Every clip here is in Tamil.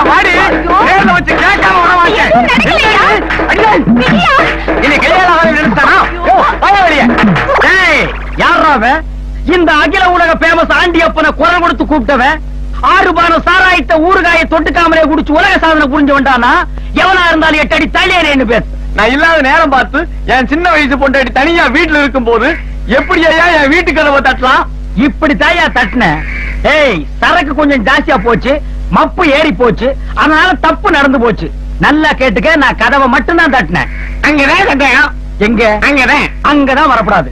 நடக்கலையா வாடி நேர்ல வச்சு கேட்காம வர மாட்டேன். எதுவும் நடக்கலையா? அடியே. விடியா? இனி கையால அவன் நினைச்சானா வாயா வெளிய. டேய் யாரா அவன்? இந்த அகில உலக ஃபேமஸ் ஆண்டி அப்பனை குரல் கொடுத்து கூப்பிட்டவன் ஆறு பானம் சாராயத்தை ஊறுகாயை தொட்டுக்காமலே குடிச்சு உலக சாதனை புரிஞ்சு வந்தானா? எவனா இருந்தாலும் எட்டு அடி தள்ளியேன்னு பேசு. நான் இல்லாத நேரம் பார்த்து என் சின்ன வயசு பொண்டாட்டி தனியா வீட்டுல இருக்கும் போது எப்படி ஐயா என் வீட்டு கதவை தட்டலாம்? இப்படி தாயா தட்டின? ஏய் சரக்கு கொஞ்சம் ஜாஸ்தியா போச்சு மப்பு ஏறி போச்சு அதனால தப்பு நடந்து போச்சு. நல்லா கேட்டுக்க நான் கதவை மட்டும் தான் தட்டினேன். அங்கதான் கட்டாயம் எங்க? அங்கதான். அங்கதான் வரக்கூடாது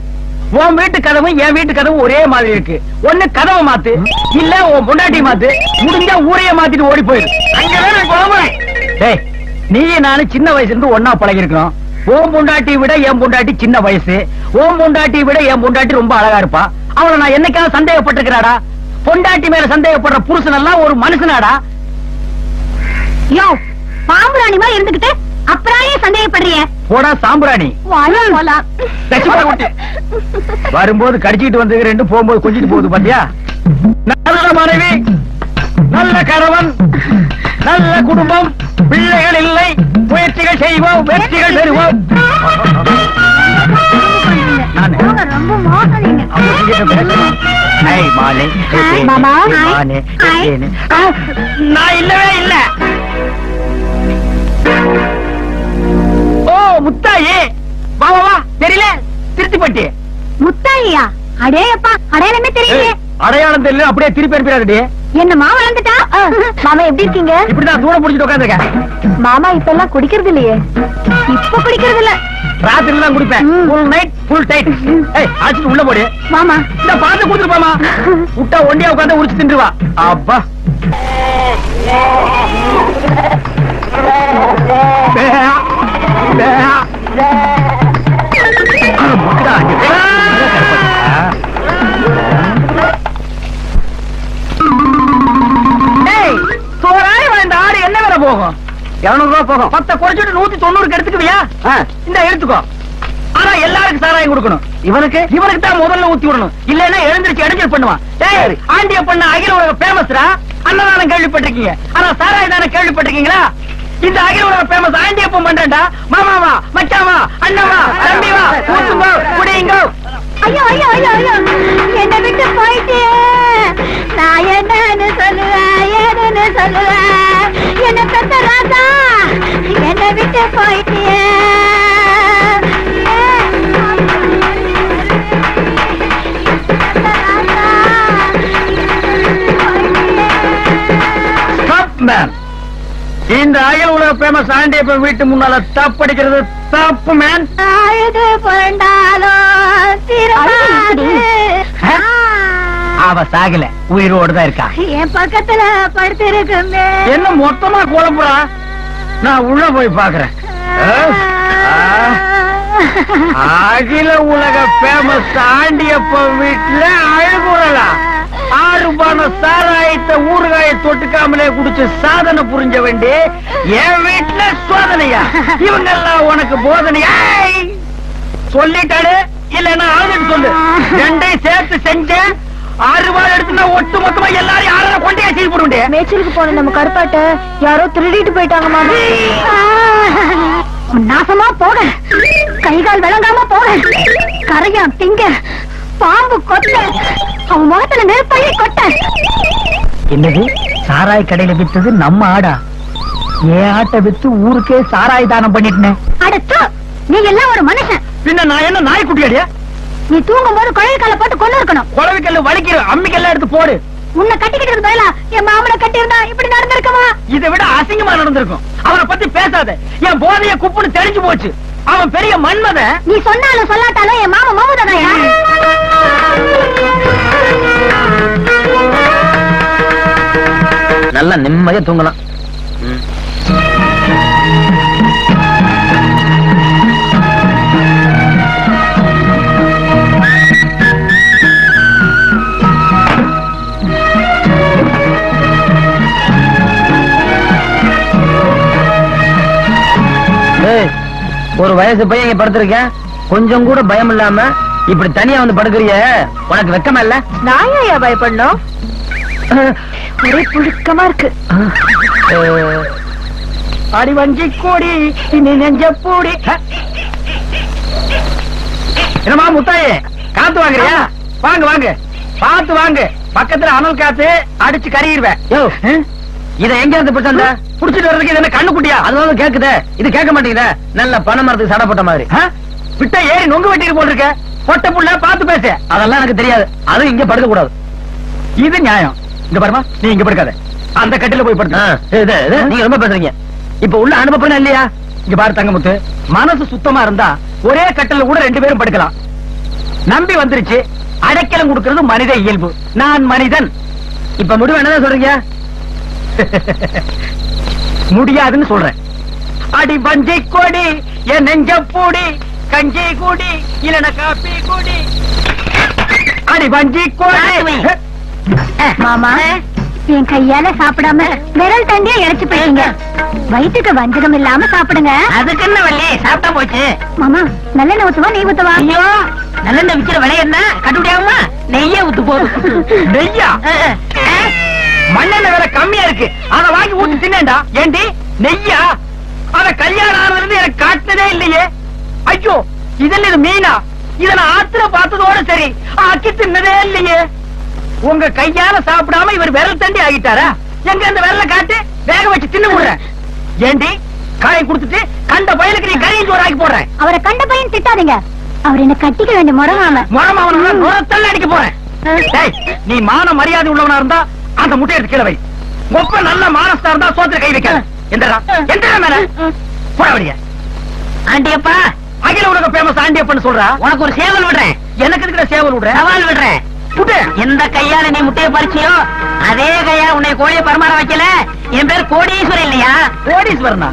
உன் வீட்டு கதவும் என் வீட்டு கதவும் ஒரே மாதிரி இருக்கு. ஒண்ணு கதவை மாத்து இல்ல உன் பொண்டாட்டி மாத்து. முடிஞ்சா ஊரைய மாத்திட்டு ஓடி போயிரு. அங்கதான் நீ நானும் சின்ன வயசுல இருந்து ஒன்னா பழகி இருக்கோம் உன் பொண்டாட்டி விட என் பொண்டாட்டி சின்ன வயசு. உன் பொண்டாட்டி விட என் பொண்டாட்டி ரொம்ப அழகா இருப்பா. அவளை நான் என்னைக்காவது சந்தேகப்பட்டிருக்கிறாடா? பொண்டாட்டி மேல சந்தேகப்படுற புருஷன் எல்லாம் ஒரு மனுஷனாடா? யோ பாம்பு ராணி மாதிரி இருந்துகிட்டு அப்புறம் சந்தேகப்படுறிய போடா சாம்பிராணி. வரும்போது கடிச்சிட்டு வந்தது ரெண்டு போகும்போது கொஞ்சிட்டு போகுது பாத்தியா? நல்ல மனைவி நல்ல கணவன் நல்ல குடும்பம் பிள்ளைகள் இல்லை. முயற்சிகள் செய்வோம் வெற்றிகள் பெறுவோம். நானு. இல்லவே இல்ல. ஓ முத்தாயி. வா வா தெரியல. திருத்திப்பட்டி முத்தாயியா? அடேயப்பா அடையாளமே தெரியலையே. ஏய், அடையாளம் தெரியல அப்படியே திருப்பி அனுப்பிடாதடி. என்னம்மா வளர்ந்துட்டா மாமா எப்படி இருக்கீங்க? இப்படிதான் தூரம் பிடிச்சிட்டு உட்காந்துருக்கேன் மாமா இப்ப எல்லாம் குடிக்கிறது இல்லையே இப்ப குடிக்கிறது இல்ல ராத்திரி தான் குடிப்பேன். ஃபுல் நைட் ஃபுல் டைட் ஏய் அடிச்சுட்டு உள்ள போடு. மாமா. இந்த பார்த்து கொடுத்துருப்பாமா விட்டா ஒண்டியா உட்காந்து உரிச்சு தின்றுவா. அப்பா. இந்த வேற போகும்? இருநூறு ரூபா போகும். பத்த குறைச்சிட்டு நூத்தி தொண்ணூறுக்கு எடுத்துக்குவியா? இந்த எடுத்துக்கோ. ஆனா எல்லாருக்கும் சாராயம் கொடுக்கணும். இவனுக்கு? இவனுக்கு தான் முதல்ல ஊத்தி விடணும். இல்லன்னா எழுந்திருச்சு இடைஞ்சல் பண்ணுவான். டேய் ஆண்டிய பண்ண அகில உலக ஃபேமஸ்ரா அன்னதானம் கேள்விப்பட்டிருக்கீங்க. ஆனா சாராயம் தானே கேள்விப்பட்டிருக்கீங்களா? இந்த அகில உலக ஃபேமஸ் ஆண்டியப்பம் பண்றேன்டா. மாமாவா மச்சாவா அண்ணவா தம்பிவா ஊத்துங்கோ குடியுங்கோ ஐயோ ஐயோ ஐயோ ஐயோ. என்ன விட்டு போயிட்டே. நான் என்னன்னு சொல்லுவேன் ஏதுன்னு சொல்லுவேன் என்ன பெத்த ராஜா என்ன விட்டு போயிட்டே ஸ்டாப் மேன் இந்த அகில உலக ஃபேமஸ் ஆண்டியப்பன் வீட்டு முன்னால தப்படிக்கிறது தப்பு மேன் அழுது புரண்டாலும்? அவ சாகல. உயிரோடு தான் இருக்கா. என் பக்கத்துல படுத்திருக்குமே. என்ன மொத்தமா குழம்புறா நான் உள்ள போய் பாக்குறேன் அகில உலக ஃபேமஸ் ஆண்டியப்ப வீட்டுல அழுகுறலா. ஆறு பான சாராயத்தை ஊறுகாய தொட்டுக்காமலே குடிச்சு சாதனை புரிஞ்ச வேண்டி என் வீட்டுல சோதனையா? இவங்க எல்லாம் உனக்கு போதனையா? ஏய்! சொல்லிட்டாடு இல்லன்னா அழுதுட்டு சொல்லு. ரெண்டையும் சேர்த்து செஞ்சேன் ஆறு ரூபாய் எடுத்துனா ஒட்டு மொத்தமா எல்லாரும் யாரும் கொண்டே செய்து போடுண்டே மேய்ச்சலுக்கு போன நம்ம கருப்பாட்ட யாரோ திருடிட்டு போயிட்டாங்க மாமா. நாசமா போக. கை கால் விளங்காம போக. கரையா திங்க. பாம்பு கொட்ட அவன் முகத்துல நெருப்பள்ளி கொட்ட. என்னது? சாராய் கடையில வித்தது நம்ம ஆடா. ஏன் ஆட்டை வித்து ஊருக்கே சாராய் தானம் பண்ணிட்டேன். அடுத்து நீ எல்லாம் ஒரு மனுஷன். பின்ன நான் என்ன நாய்க்குட்டியாடியா? நீ தூங்கும் போது குழல் கால போட்டு கொண்டு இருக்கணும். குழவிக்கல்ல வலிக்கிற அம்மிக்கெல்லாம் எடுத்து போடு. உன்னை கட்டிக்கிட்டு பதிலா என் மாமனை கட்டி இருந்தா இப்படி நடந்திருக்குமா? இதை விட அசிங்கமா நடந்திருக்கும். அவனை பத்தி பேசாத. என் போதைய குப்புன்னு தெரிஞ்சு போச்சு. அவன் பெரிய மன்மதன் நீ சொன்னாலும் சொல்லாட்டாலும் என் மாமா மாமதானா நல்லா நிம்மதியா தூங்கலாம். ஒரு வயசு பையன் படுத்திருக்கேன். கொஞ்சம் கூட பயம் இல்லாம இப்படி தனியா வந்து படுக்கிறிய? உனக்கு வெக்கமா இல்ல? நான் ஏன் பயப்படணும்? ஒரே புழுக்கமா இருக்கு. அடி வஞ்சி கூடி இனி நெஞ்ச பூடி. என்னமா முத்தாயே காத்து வாங்குறியா? வாங்க வாங்க. பார்த்து வாங்க. பக்கத்துல அனல் காத்து அடிச்சு கறிடுவேன் இத எங்க இருந்து பிடிச்சா புடிச்சிட்டு வர்றதுக்கு இது என்ன கண்ணு குட்டியா அதுவும் கேக்குதே. இது கேட்க மாட்டேங்குதே. நல்ல பண மரத்துக்கு சடப்பட்ட மாதிரி. விட்ட ஏறி நொங்கு வெட்டிட்டு போட்டிருக்க. பொட்ட புள்ள பார்த்து பேசு. அதெல்லாம் எனக்கு தெரியாது. அது இங்க படுக்க கூடாது இது நியாயம். இங்க பாருமா நீ இங்க படுக்காத. அந்த கட்டில போய் படுத்து. நீங்க ரொம்ப பேசுறீங்க. இப்ப உள்ள அனுபவம் இல்லையா? இங்க பாரு தங்கமுத்து. மனசு சுத்தமா இருந்தா ஒரே கட்டில கூட ரெண்டு பேரும் படுக்கலாம். நம்பி வந்துருச்சு. அடைக்கலம் கொடுக்கிறது மனித இயல்பு. நான் மனிதன். இப்ப முடிவு என்னதான் சொல்றீங்க? முடியாதுன்னு சொல்றேன். அடி பஞ்சை கொடி என் நெஞ்ச பூடி கஞ்சி கூடி இல்லன காப்பி கூடி. அடி பஞ்சி கொடி. மாமா. என் கையால சாப்பிடாம விரல் தண்டியா இறைச்சு போயிட்டீங்க. வயிற்றுக்கு வஞ்சகம் இல்லாம சாப்பிடுங்க. அதுக்கு என்ன வள்ளி? சாப்பிட்டா போச்சு. மாமா நல்லெண்ணெய் ஊத்துவா நெய் ஊத்துவா? ஐயோ நல்லெண்ணெய் விக்கிற விலை என்ன? கட்டுப்படியாகுமா நெய்யே ஊத்து போதும். நெய்யா? மண்ணெண்ணெய் விலை கம்மியா இருக்கு. அத வாங்கி ஊத்தி தின்னேன்டா. ஏண்டி? நெய்யா? அத கல்யாணம் ஆனதுல இருந்து எனக்கு காட்டுனதே இல்லையே. ஐயோ இதெல்லாம் இது மீனா? இத நான் ஆத்துல பார்த்ததோட சரி அக்கி தின்னதே இல்லையே. உங்க கையால சாப்பிடாம இவர் விரல் தண்டி ஆகிட்டாரா? எங்க அந்த விரல காட்டு? வேக வச்சு தின்னு விடுறேன். ஏண்டி? காயை கொடுத்துட்டு கண்ட பயலுக்கு நீ கறியும் சோறு ஆக்கி போடுறேன் அவரை கண்ட பையன் திட்டாதீங்க. அவர் என்ன கட்டிக்க வேண்டிய முறகாம முறம் அவன நுரத்தல்ல அடிக்க போறேன். நீ மான மரியாதை உள்ளவனா இருந்தா அந்த முட்டையை எடுத்து கீழே வை. ஒப்ப நல்ல மானஸ்தா இருந்தா சோத்துல கை வைக்க எந்தடா எந்தடா மேல. போட வழிய ஆண்டியப்பா. அகில உலக பேமஸ் ஆண்டியப்பன்னு சொல்றா. உனக்கு ஒரு சேவல் விடுறேன். எனக்கு இருக்கிற சேவல் விடுறேன் சவால் விடுறேன். எந்த கையால நீ முட்டையை பறிச்சியோ அதே கையால உன்னை கோழியை பரிமாற வைக்கல. என் பேர் கோடீஸ்வரன் இல்லையா? கோடீஸ்வரனா?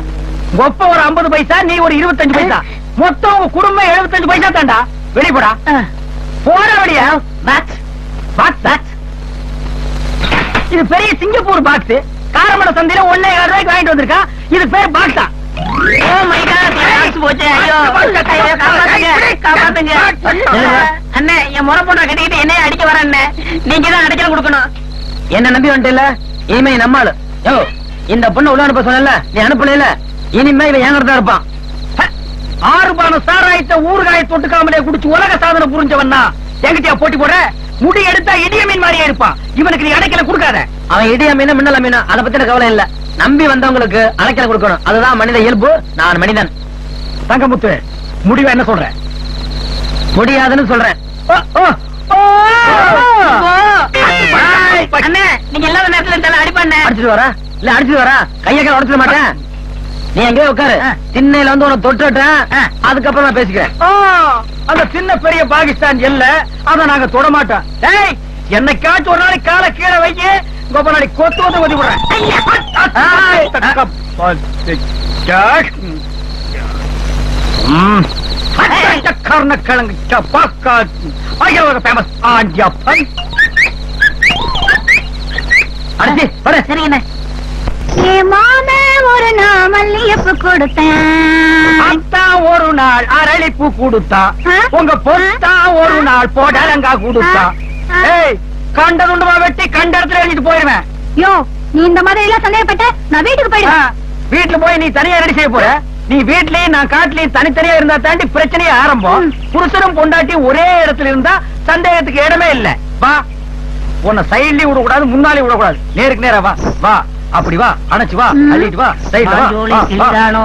ஒப்ப ஒரு 50 பைசா நீ ஒரு 25 பைசா. மொத்தம் உங்க குடும்பம் 75 பைசா தாண்டா. வெளிப்படா போற வழியா பாக்ஸ் பாக்ஸ் பாக்ஸ் இது பெரிய சிங்கப்பூர் பாக்ஸ் காரமட சந்தையில ஒன்னே ஏழு ரூபாய்க்கு வாங்கிட்டு வந்திருக்கா. இது பேர் பாக்ஸா ஓ மை காட் பாக்ஸ் போச்சு. ஐயோ ஐயோ, காப்பாத்துங்க காப்பாத்துங்க அண்ணே என் முறை பொண்ணை கட்டிக்கிட்டு என்னைய அடிக்க வர நீங்க தான் கொடுக்கணும். என்ன நம்பி வந்துட்டல இனிமே நம்மாளு. யோ இந்த பொண்ணு உள்ள அனுப்ப சொன்னல நீ அனுப்பல இனிமே இவன் ஏங்கறதா இருப்பான். சாராயத்தை ஊறுகாய தொட்டுக்காமலே குடிச்சு உலக சாதனை புரிஞ்சவன் தான் என்கிட்டயா போட்டி போட முடி எடுத்தா இடிய மீன் மாதிரியே இருப்பான். இவனுக்கு நீ அடைக்கல கொடுக்காத. அவன் இடிய மீன் மின்னல மீன் அத பத்தின கவலை இல்ல. நம்பி வந்தவங்களுக்கு அடைக்கல கொடுக்கணும். அதுதான் மனித இயல்பு. நான் மனிதன். தங்கமுத்து முடிவா என்ன சொல்ற? முடியாதுன்னு சொல்றேன் நீங்க இல்லாத நேரத்துல அடிப்பாண்ணே. அடிச்சிட்டு வரா? இல்ல அடிச்சிட்டு வரா? கைய உடச்சிட மாட்டேன். நீ எங்கேயோ உட்காரு. திண்ணையில வந்து உன தொட்டுட்டேன். அதுக்கப்புறம் நான் பேசிக்கிறேன். அந்த சின்ன பெரிய பாகிஸ்தான் எல்ல அத நாங்க தொட மாட்டோம் ஏய் என்னைக்காச்சும் ஒரு நாளைக்கு காலை கீழே வைக்க கோப நாளைக்கு கொத்து வந்து ஒதி விடுறேன். கருணக்கிழங்கு சப்பாக்கா. அகில உலக famous ஆண்டியப்பன். அடிச்சி, வர. சரிங்கண்ணே என் மாம ஒரு நாள் மல்லியப்பு கொடுத்தேன். அத்தா ஒரு நாள் அரளிப்பூ கொடுத்தா? உங்க பொத்தா ஒரு நாள் போடலங்கா கொடுத்தா. ஏய் கண்ட துண்டுமா வெட்டி கண்ட இடத்துல எழுதிட்டு போயிருவேன். யோ நீ இந்த மாதிரி எல்லாம் சந்தேகப்பட்ட நான் வீட்டுக்கு போயிடுவேன் வீட்டுல போய் நீ தனியா ரெடி செய்ய போற? நீ வீட்லயும் நான் காட்டுலயும் தனித்தனியா இருந்தா தாண்டி பிரச்சனையே ஆரம்பம். புருஷனும் பொண்டாட்டி ஒரே இடத்துல இருந்தா சந்தேகத்துக்கு இடமே இல்ல. வா. உன்னை சைட்லயும் விடக்கூடாது முன்னாலே விடக்கூடாது. நேருக்கு நேரா வா. வா. அப்படி வா அணைச்சு வா. அள்ளிட்டு வா. கிளிதானோ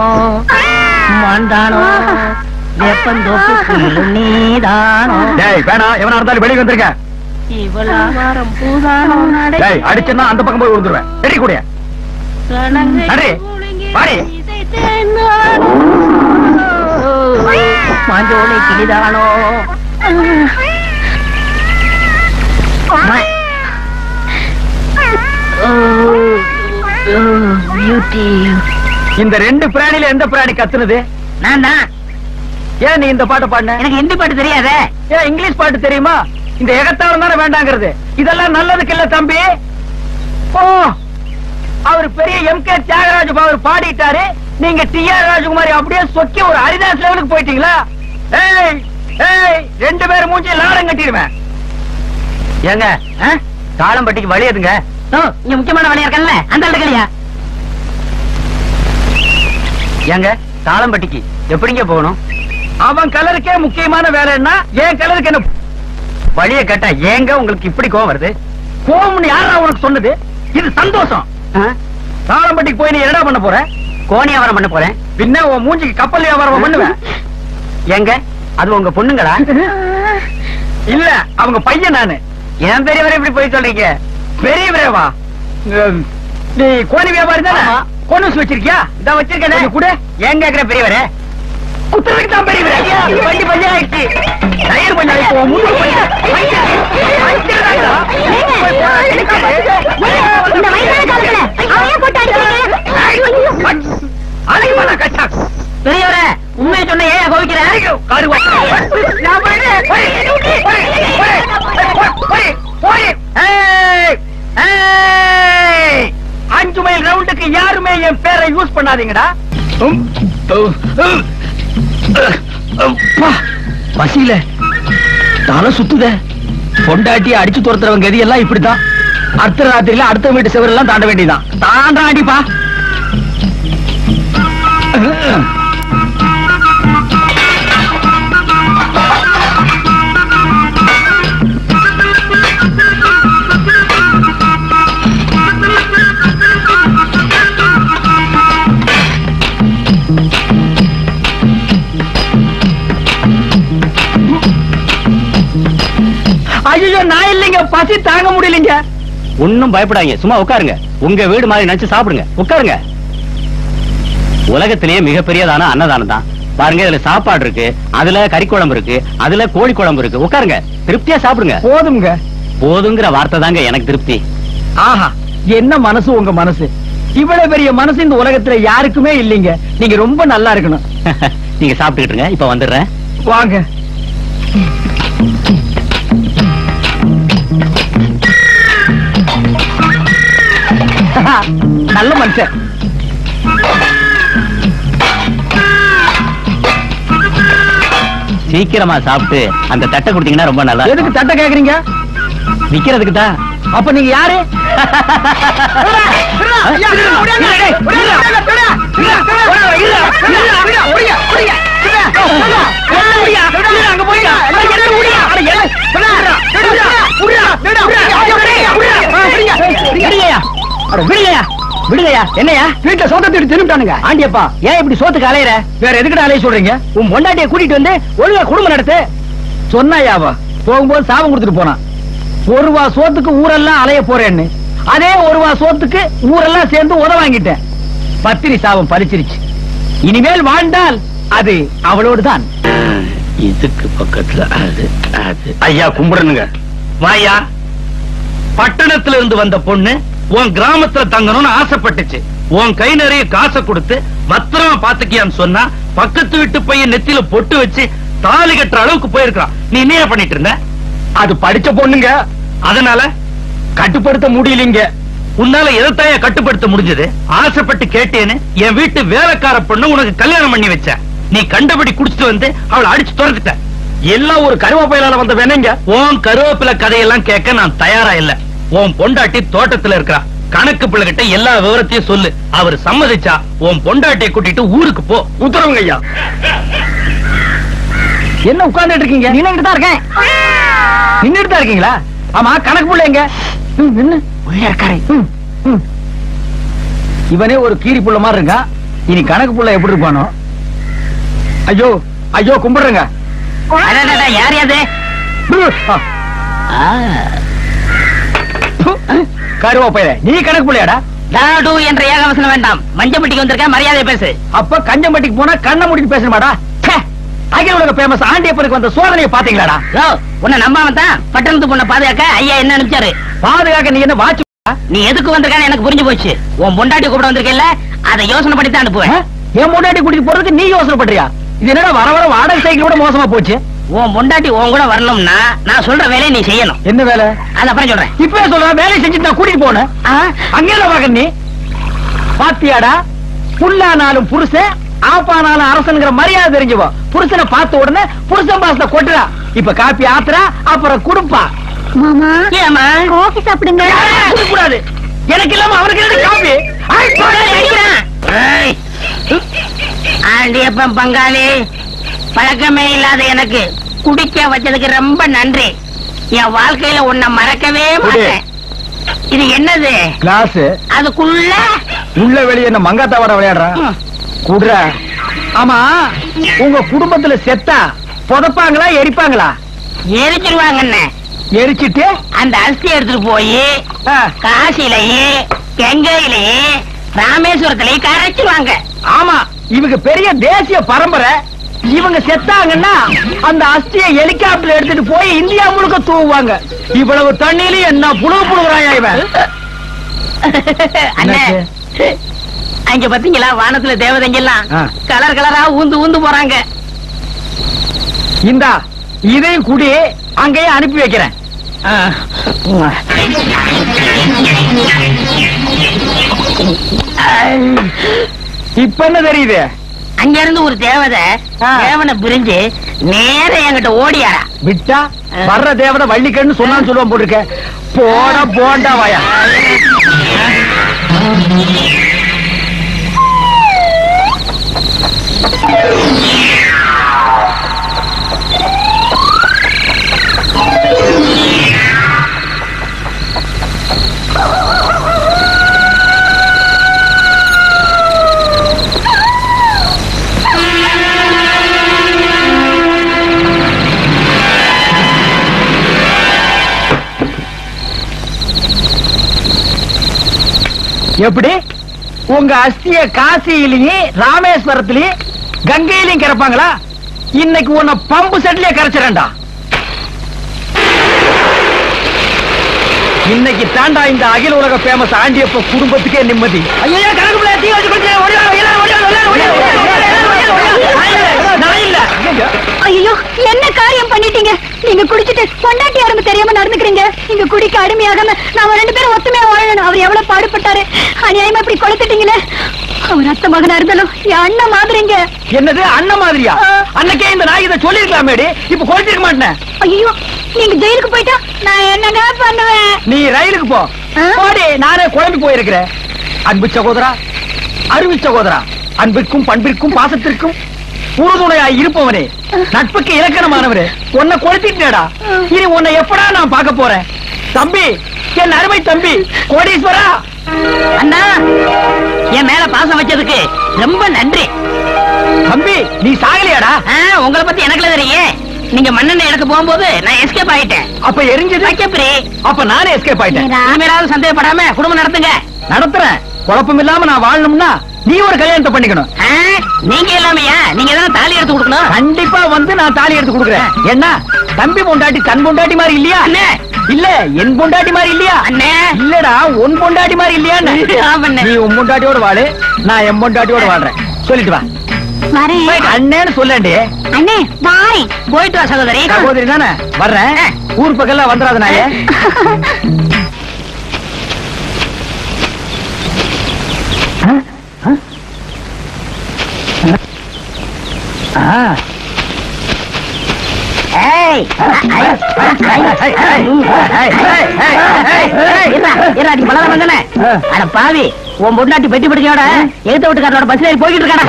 மாண்டானோ வெளியே வந்திருக்க இவளாவாரம் பூதானோ டேய் அடிச்சேன்னா அந்த பக்கம் போய் விழுந்துருவேன் ரெடி கூடிய. வாடி. மாஞ்சோலை கிளிதானோ பியூட்டி இந்த ரெண்டு பிராணில எந்த பிராணி கத்துனது? நான் தான் ஏன் நீ இந்த பாட்டை பாடின? எனக்கு ஹிந்தி பாட்டு தெரியாதே. ஏன் இங்கிலீஷ் பாட்டு தெரியுமா? இந்த எகத்தாளம் தானே வேண்டாங்கிறது. இதெல்லாம் நல்லதுக்கு இல்ல தம்பி. ஓ அவர் பெரிய எம் கே தியாகராஜ அவர் பாடிட்டாரு. நீங்க டி ஆர் ராஜகுமாரி அப்படியே சொக்கி ஒரு ஹரிதாஸ் லெவலுக்கு போயிட்டீங்களா? ஏய் ஏய் ரெண்டு பேரும் மூஞ்சி லாடம் கட்டிடுவேன். ஏங்க தாளம்பட்டிக்கு வழி எதுங்க? இங்க முக்கியமான வேலையா இருக்கல அந்த இடத்துலயா ஏங்க தாளம்பட்டிக்கு எப்படிங்க போகணும்? அவன் கலருக்கே முக்கியமான வேலைன்னா என் கலருக்கு என்ன வழிய கேட்டா ஏங்க உங்களுக்கு இப்படி கோவம் வருது? கோவம்னு யாரா உனக்கு சொன்னது? இது சந்தோஷம். தாளம்பட்டிக்கு போய் நீ என்னடா பண்ண போற? கோணி வியாபாரம் பண்ண போறேன். பின்ன உன் மூஞ்சிக்கு கப்பல் வியாபாரம் பண்ணுவேன்? ஏங்க அது உங்க பொண்ணுங்களா? இல்ல அவங்க பையன் நானு. என் பெரியவரை இப்படி போய் சொல்றீங்க? பெரியவரேவா உம், நீ கோணி வியாபாரி தானே? கோனஸ் வச்சிருக்கியா? இதான் வச்சிருக்கேன். கூட. ஏன் கேக்குற பெரியவரே? குத்துறதுக்கு தான் பெரியவரே. வண்டி பஞ்சர் ஆயிடுச்சு. டயர் பஞ்சர் ஆயிடுச்சு. கச்சா பெரியவரே உண்மையை சொன்ன ஏன் கோவிக்கிற? காருவா நான் போயிடு. போய். அஞ்சு மைல் ரவுண்டுக்கு யாருமே என் பேரை யூஸ் பண்ணாதீங்கடா. பசியில. தலை சுத்துத. பொண்டாட்டி அடிச்சு துரத்துறவங்க கதி இப்படித்தான். அர்த்த ராத்திரியில அடுத்த வீட்டு செவரெல்லாம் தாண்ட வேண்டியதான் தாண்டா அடிப்பா. பசி தாங்க முடியலைங்க. ஒண்ணும் பயப்படாதீங்க. சும்மா உட்காருங்க. உங்க வீடு மாதிரி நினைச்சு சாப்பிடுங்க. உட்காருங்க. உலகத்திலேயே மிகப்பெரியதான அன்னதானம் தான். பாருங்க இதுல சாப்பாடு இருக்கு அதுல கறி குழம்பு இருக்கு அதுல கோழி குழம்பு இருக்கு. உட்காருங்க. திருப்தியா சாப்பிடுங்க. போதுங்க போதுங்கிற வார்த்தை தாங்க எனக்கு திருப்தி. ஆஹா என்ன மனசு உங்க மனசு? இவ்வளவு பெரிய மனசு இந்த உலகத்துல யாருக்குமே இல்லைங்க. நீங்க ரொம்ப நல்லா இருக்கணும். நீங்க சாப்பிட்டுக்கிட்டு இருங்க இப்ப வந்துடுறேன். வாங்க. நல்ல மனுஷன் சீக்கிரமா சாப்பிட்டு அந்த தட்டை கொடுத்தீங்கன்னா ரொம்ப நல்லா எதுக்கு தட்டை கேக்குறீங்க விக்கிறதுக்கு தான் அப்ப நீங்க யாரு என்னையா வீட்டுல சோத்த தூக்கி தின்னுட்டானுங்க ஆண்டியப்பா ஏன் இப்படி சோத்துக்கு அலையற? வேற எதுக்குடா அலைய சொல்றீங்க? உன் பொண்டாட்டிய கூட்டிட்டு வந்து ஒழுங்கா குடும்பம் நடத்து. சொன்னாயாவா? போகும்போது சாபம் கொடுத்துட்டு போனான் ஒரு ரூபா சோத்துக்கு ஊரெல்லாம் அலைய போறேன்னு. அதே ஒரு ரூபா சோத்துக்கு ஊரெல்லாம் சேர்ந்து உத வாங்கிட்டேன். பத்திரி சாபம் பறிச்சிருச்சு. இனிமேல் வாழ்ந்தால் அது அவளோடு தான் இதுக்கு பக்கத்துல அது அது. ஐயா கும்பிடணுங்க. வாயா பட்டணத்துல இருந்து வந்த பொண்ணு உன் கிராமத்துல தங்கணும்னு ஆசைப்பட்டுச்சு. உன் கை நிறைய காசை கொடுத்து பத்திரமா பாத்துக்கியான்னு சொன்னா பக்கத்து வீட்டு பையன் நெத்தியில பொட்டு வச்சு தாலி கட்டுற அளவுக்கு போயிருக்கான் நீ என்ன பண்ணிட்டு இருந்த? அது படிச்ச பொண்ணுங்க. அதனால? கட்டுப்படுத்த முடியலீங்க. உன்னால எதைத்தாய கட்டுப்படுத்த முடிஞ்சது? ஆசைப்பட்டு கேட்டேன்னு என் வீட்டு வேலைக்கார பொண்ணு உனக்கு கல்யாணம் பண்ணி வச்ச. நீ கண்டபடி குடிச்சிட்டு வந்து அவளை அடிச்சு துரத்துட்ட. எல்லாம் ஒரு கருவேப்பிலால வந்த வேணுங்க உன் கருவேப்பில கதையெல்லாம் கேட்க நான் தயாரா இல்ல. உன் பொண்டாட்டி தோட்டத்துல இருக்கறா கணக்கு பிள்ளைகிட்ட எல்லா விவரத்தையும் சொல்லு. அவர் சம்மதிச்சா உன் பொண்டாட்டியை கூட்டிட்டு ஊருக்கு போ. உத்தரவுங்க ஐயா. என்ன உட்கார்ந்துட்டு இருக்கீங்க? நின்னுட்டு தான் இருக்கேன். நின்னுட்டு தான் இருக்கீங்களா? ஆமா கணக்கு புள்ள எங்க? ம், நின்னு. ம், ம். இவனே ஒரு கீரி புள்ள மாதிரி இருக்கான் இனி கணக்கு புள்ள எப்படி இருப்பானோ? ஐயோ ஐயோ கும்பிடுறேங்க. யார் யாது ஆ, கருவாப்பையில நீ கணக்கு புள்ளையாடா. டாடு என்ற ஏகவசனம் வேண்டாம். மஞ்சப்பட்டிக்கு வந்திருக்க மரியாதை பேசு. அப்ப கஞ்சம்பட்டிக்கு போனா கண்ணை மூடிட்டு பேசணுமாடா? அகில உலக பேமஸ் ஆண்டியப்பனுக்கு வந்த சோதனையை பாத்தீங்களாடா உன்னை நம்பாம தான் பட்டணத்து பொண்ணை பாதுகாக்க ஐயா என்ன அனுப்பிச்சாரு பாதுகாக்க நீ என்ன வாட்ச் நீ எதுக்கு வந்திருக்கான்னு எனக்கு புரிஞ்சு போச்சு. உன் பொண்டாட்டி கூப்பிட வந்திருக்கல அதை யோசனை பண்ணி தான் அனுப்புவேன் என் முன்னாடி கூட்டிட்டு போறதுக்கு நீ யோசனை பண்றியா இது என்னடா வர வர வாடகை சைக்கிள் விட மோசமா போச்சு? உன் பொண்டாட்டி உன் கூட வரணும்னா நான் சொல்ற வேலையை நீ செய்யணும். என்ன வேலை? அது அப்புறம் சொல்றேன். இப்பவே சொல்ற வேலையை செஞ்சுட்டு நான் கூட்டிட்டு போனேன். அங்கே பாக்க நீ? பாத்தியாடா? புல்லானாலும் புருஷன் ஆப்பானாலும் அரசனுங்கிற மரியாதை தெரிஞ்சுவோ புருஷனை பார்த்த உடனே புருஷன் பாசத்தை கொட்டுறா. இப்ப காப்பி ஆத்துறா அப்புறம் குடுப்பா. மாமா ஏமா காஃபி சாப்பிடுங்க. கூடாது எனக்கு இல்லாம ஐ, போடா, அடிக்கிறேன். ஆண்டியப்பன் பங்காளி. பழக்கமே இல்லாத எனக்கு குடிக்க வச்சதுக்கு ரொம்ப நன்றி. என் வாழ்க்கையில உன்னை மறக்கவே மாட்டேன். இது என்னது? கிளாஸ். அதுக்குள்ள? உள்ள வெளியே என்ன மங்காத்தாவோட விளையாடுறான் குடுற. ஆமா உங்க குடும்பத்துல செத்தா புதைப்பாங்களா எரிப்பாங்களா? எரிச்சிருவாங்கண்ணே. எரிச்சிட்டு? அந்த அரிசி எடுத்துட்டு போய் காசிலேயே கங்கையிலேயே ராமேஸ்வரத்திலேயே கரைச்சிருவாங்க. ஆமா இவங்க பெரிய தேசிய பரம்பரை. இவங்க செத்தாங்கன்னா அந்த அஸ்தியை ஹெலிகாப்டர் எடுத்துட்டு போய் இந்தியா முழுக்க தூவுவாங்க இவ்வளவு தண்ணியில என்ன புழுகு புழுகுறாயா இவன்? அங்க பாத்தீங்களா வானத்துல தேவதைங்க எல்லாம் ஆ. கலர் கலரா ஊந்து ஊந்து போறாங்க இந்தா இதையும் குடி அங்கேயே அனுப்பி வைக்கிறேன் ஆ. இப்ப என்ன தெரியுது அங்க இருந்து ஒரு தேவதை. தேவனை பிரிஞ்சு நேர என்கிட்ட ஓடியாரா விட்டா வர்ற தேவதை வள்ளிக்கண்ணு சொன்னான்னு சொல்லுவான் போட்டிருக்க. போட போண்டா வாயா. எப்படி? உங்க அஸ்திய காசியிலையும் ராமேஸ்வரத்திலையும் கங்கையிலையும் கரைப்பாங்களா? இன்னைக்கு உன்னை பம்பு செட்லயே கரைச்சிடண்டா இன்னைக்கு தாண்டா இந்த அகில உலக ஃபேமஸ் ஆண்டியப்ப குடும்பத்துக்கே நிம்மதி. ஐயா கணக்கு ஐயோ என்ன காரியம் பண்ணிட்டீங்க? நீங்க குடிச்சிட்டு பொண்டாட்டி யாருன்னு தெரியாம நடந்துக்கிறீங்க. நீங்க குடிக்க அடிமையாகாம நாம ரெண்டு பேரும் ஒத்துமையா வாழணும். அவர் எவ்வளவு பாடுபட்டாரு. அநியாயமா இப்படி கொளுத்துட்டீங்களே? அவர் அத்த மகனா இருந்தாலும் என் அண்ணன் மாதிரிங்க. என்னது? அண்ணன் மாதிரியா. அன்னைக்கே இந்த நாய் இதை சொல்லிருக்கலாமேடி இப்ப கொடுத்திருக்க மாட்டேன். ஐயோ நீங்க ஜெயிலுக்கு போயிட்டா நான் என்னங்க பண்ணுவேன்? நீ ரயிலுக்கு போ? போடி நானே குழம்பி போயிருக்கிறேன். அன்பு சகோதரா அருவி சகோதரா அன்பிற்கும் பண்பிற்கும் பாசத்திற்கும் உறுதுணையாய் இருப்பவனே. நட்புக்கு இலக்கணமானவரே. உன்னை கொளுத்திட்டேடா. இனி உன்னை எப்படா நான் பார்க்க போறேன்? தம்பி என் அருமை தம்பி கோடீஸ்வரா. அண்ணா என் மேல பாசம் வச்சதுக்கு ரொம்ப நன்றி. தம்பி நீ சாகலையாடா? உங்களை பத்தி எனக்குல தெரியும் நீங்க மண்ணெண்ணெய் எடுக்க போகும்போது நான் எஸ்கேப் ஆயிட்டேன். அப்ப எரிஞ்சது? வைக்கப்பரி அப்ப நானே எஸ்கேப் ஆயிட்டேன். இனிமேலாவது சந்தேகப்படாம குடும்பம் நடத்துங்க. நடத்துறேன். குழப்பம் இல்லாம நான் வாழணும்னா நீ ஒரு கல்யாணத்தை பண்ணிக்கணும். நீங்க இல்லாமையா? நீங்க தானே தாலி எடுத்து கொடுக்கணும்? கண்டிப்பா வந்து நான் தாலி எடுத்து கொடுக்குறேன். என்ன? தம்பி பொண்டாட்டி தன் பொண்டாட்டி மாதிரி இல்லையா? அண்ணே. இல்ல என் பொண்டாட்டி மாதிரி இல்லையா? அண்ணே. இல்லடா உன் பொண்டாட்டி மாதிரி இல்லையான்னு ஆமாண்ணே. நீ உன் பொண்டாட்டியோட வாழு. நான் என் பொண்டாட்டியோட வாழ்றேன். சொல்லிட்டு வா. வரேன் அண்ணேன்னு சொல்லேண்டி. அண்ணே பாய் போயிட்டு வா சகோதரி. சகோதரி தானே? வர்றேன். ஊர் பக்கம்லாம் வந்துடாத நாயே ஆ? ஆ? ஆ. ஏய் இருடா, நீ பலராம தானே? அட பாவி உன் பொண்டாட்டி பெட்டி பிடிச்சோட எழுத்த வீட்டுக்காரோட பஸ்ல ஏறி போய்கிட்டு இருக்காடா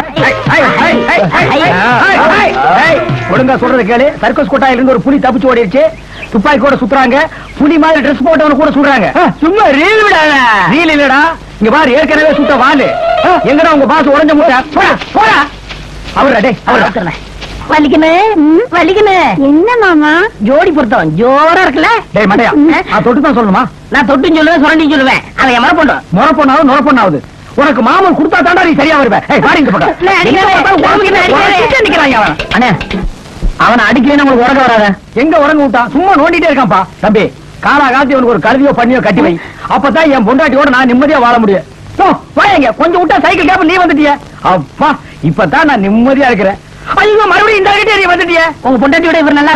ஒழுங்கா சொல்றது கேளு சர்க்கஸ் கொட்டாயில இருந்து ஒரு புலி தப்பிச்சு ஓடிடுச்சு துப்பாக்கி கூட சுத்துறாங்க புலி மாதிரி ட்ரெஸ் போட்டவன கூட சுடுறாங்க சும்மா ரீல் விடாத ரீல் இல்லடா இங்க பாரு ஏற்கனவே சுத்த வாலு எங்கடா உங்க பாசு உடஞ்ச முட்டை போடா போடா அவரா வலிக்குமே? வலிக்குமே? என்ன மாமா? ஜோடி பொருத்தம் ஜோரா இருக்குல்ல? டேய் மண்டையா நான் தொட்டு தான் சொல்லணுமா? நான் தொட்டும் சொல்லுவேன் சுரண்டியும் சொல்லுவேன். அவன் என் மரம் பண்ணும் முறை பொண்ணாவது நுறை பொண்ணாவது உனக்கு மாமன் கொடுத்தா தாண்டா நீ சரியா வருவ. ஏய் பாரு இங்க போடா இல்ல, அடிக்காதே. எங்க பார்த்தாலும் உனக்கு அடிக்காதே. உனக்கு நிக்கிறாங்க அவன். அண்ணே அவனை அடிக்கலைன்னு உங்களுக்கு உறங்க வராத. எங்க உறங்க விட்டான்? சும்மா நோண்டிட்டே இருக்கான்ப்பா. தம்பி காலா காலத்தி ஒரு கருவியோ பண்ணியோ கட்டி வை. அப்பதான் என் பொண்டாட்டியோட நான் நிம்மதியா வாழ முடியும். கொஞ்சம் விட்டா சைக்கிள் கேப் நீ வந்துட்டிய. அப்பா இப்பதான் நான் நிம்மதியா இருக்கிறேன். ஐயோ மறுபடியும் இந்த கிட்டே நீ வந்துட்டிய? உங்க பொண்டாட்டியோட இவர் நல்லா